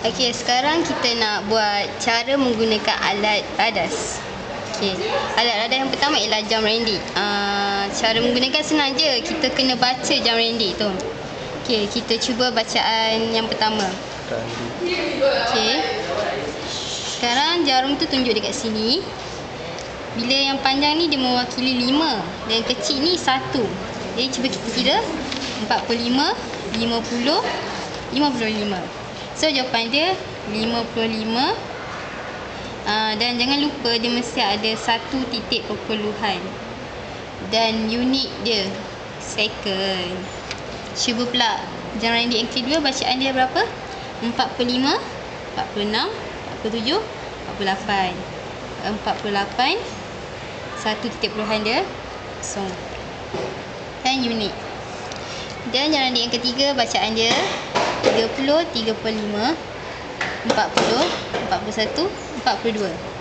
Okey, sekarang kita nak buat cara menggunakan alat radas. Okey, alat radas yang pertama ialah jam rendi. Uh, cara menggunakan senang je. Kita kena baca jam rendi tu. Okey, kita cuba bacaan yang pertama. Okey. Sekarang jarum tu tunjuk dekat sini. Bila yang panjang ni dia mewakili 5 dan yang kecil ni 1. Jadi cuba kita kira 45, 50, 55. So jawapan dia 55 uh, Dan jangan lupa dia mesti ada satu titik perpuluhan. Dan unit dia Second. Cuba pula Jangan rendi yang kedua bacaan dia berapa? 45 46 47 48 48 Satu titik perpuluhan dia So Dan unit. Dan jangan rendi yang ketiga bacaan dia 30, 35, 40, 41, 42.